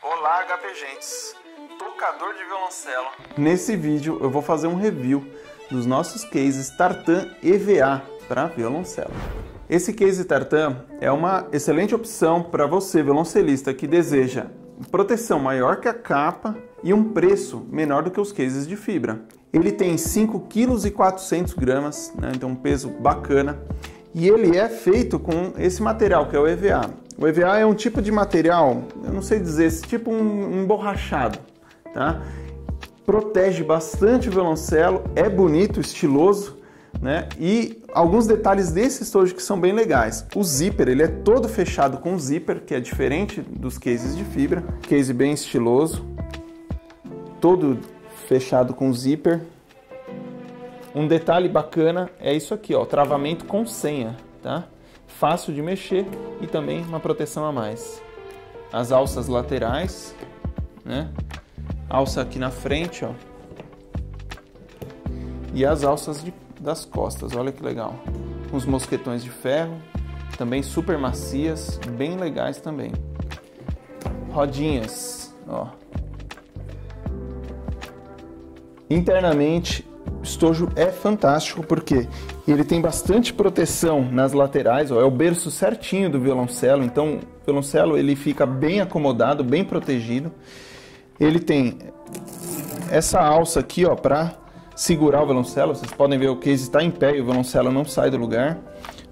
Olá, HPGentes, tocador de violoncelo. Nesse vídeo eu vou fazer um review dos nossos cases Tartan EVA para violoncelo. Esse case Tartan é uma excelente opção para você, violoncelista, que deseja proteção maior que a capa e um preço menor do que os cases de fibra. Ele tem 5 kg 400 gramas, né? então um peso bacana. E ele é feito com esse material que é o EVA. O EVA é um tipo de material, eu não sei dizer, tipo um emborrachado, tá? Protege bastante o violoncelo, é bonito, estiloso, né? E alguns detalhes desse estojo que são bem legais. O zíper, ele é todo fechado com zíper, que é diferente dos cases de fibra. Case bem estiloso, todo fechado com zíper. Um detalhe bacana é isso aqui, ó, travamento com senha, tá? Fácil de mexer e também uma proteção a mais. As alças laterais, né? Alça aqui na frente, ó. E as alças de, das costas, olha que legal. Uns mosquetões de ferro, também super macias, bem legais também. Rodinhas, ó. Internamente estojo é fantástico porque ele tem bastante proteção nas laterais, ó, é o berço certinho do violoncelo, então o violoncelo ele fica bem acomodado, bem protegido. Ele tem essa alça aqui, ó, para segurar o violoncelo. Vocês podem ver o case está em pé e o violoncelo não sai do lugar,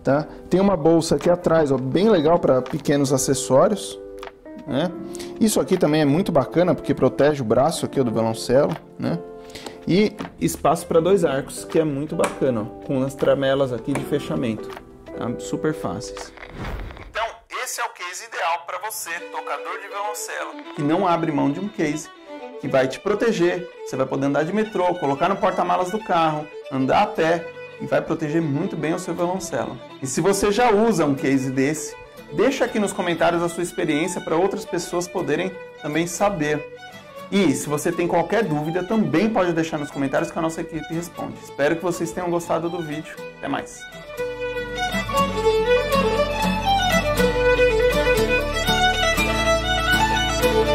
tá? Tem uma bolsa aqui atrás, ó, bem legal para pequenos acessórios, né? Isso aqui também é muito bacana porque protege o braço aqui ó, do violoncelo, né? E espaço para dois arcos, que é muito bacana, ó, com as tramelas aqui de fechamento, tá? super fáceis. Então, esse é o case ideal para você, tocador de violoncelo. Que não abre mão de um case que vai te proteger. Você vai poder andar de metrô, colocar no porta-malas do carro, andar a pé e vai proteger muito bem o seu violoncelo. E se você já usa um case desse, deixa aqui nos comentários a sua experiência para outras pessoas poderem também saber. E se você tem qualquer dúvida, também pode deixar nos comentários que a nossa equipe responde. Espero que vocês tenham gostado do vídeo. Até mais!